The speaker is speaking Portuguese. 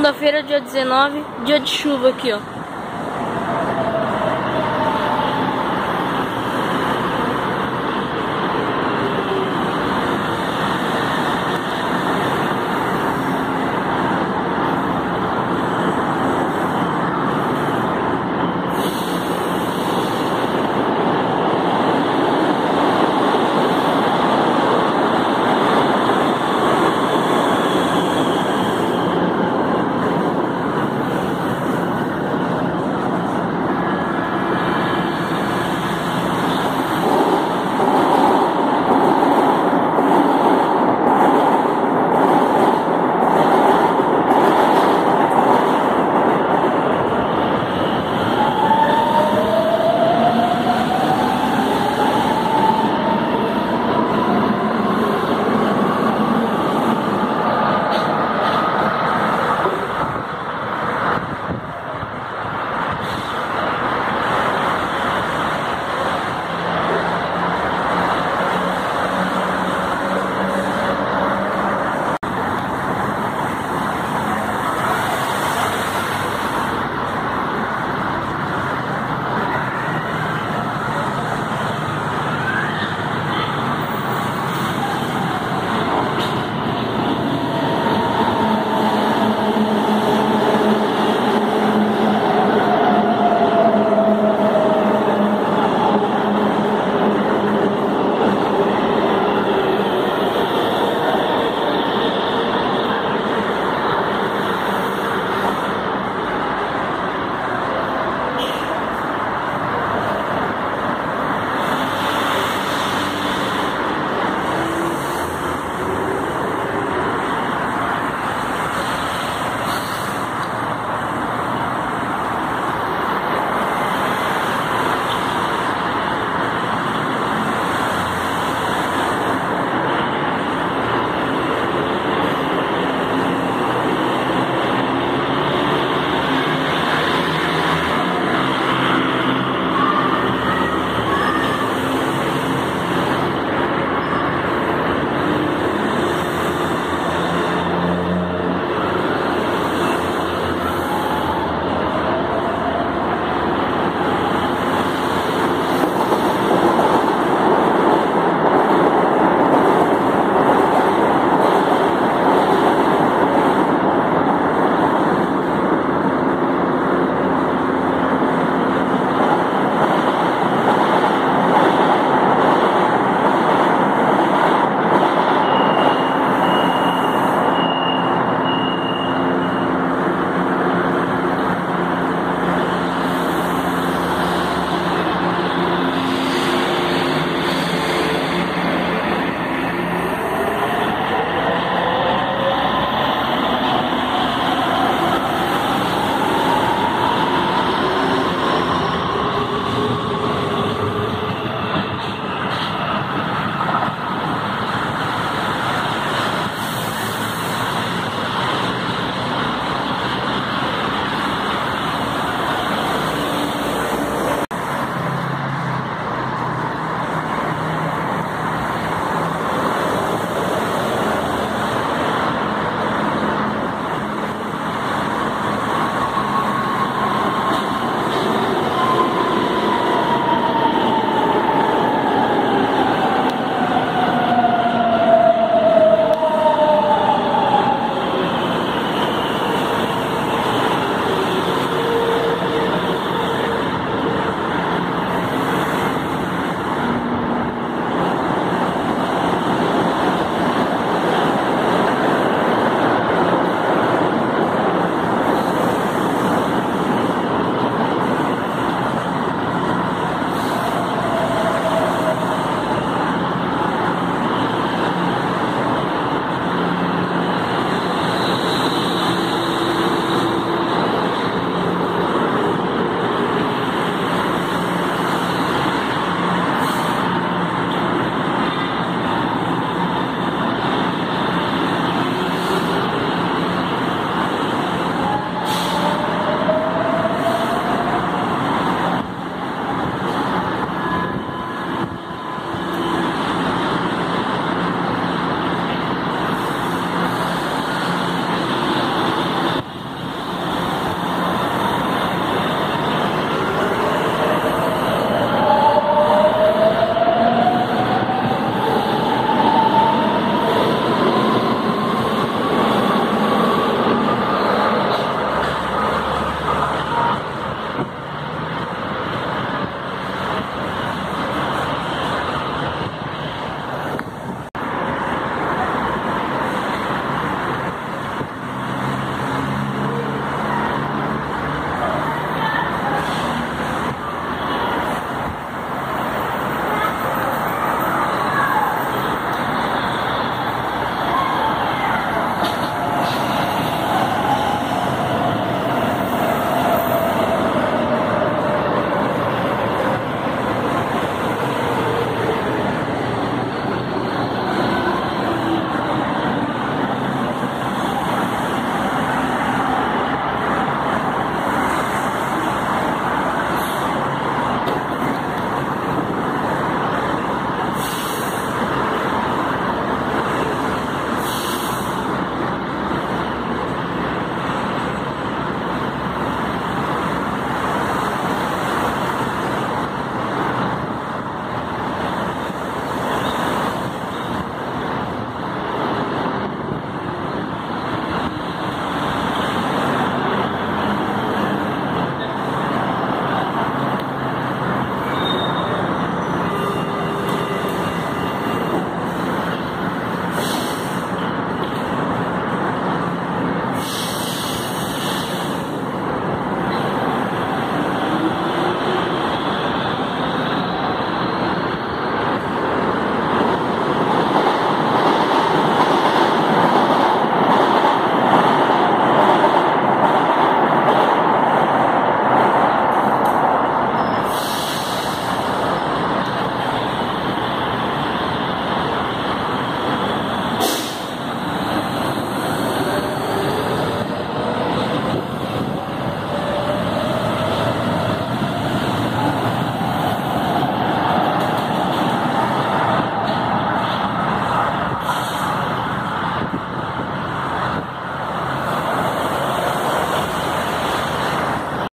Segunda-feira, dia 19, dia de chuva aqui, ó.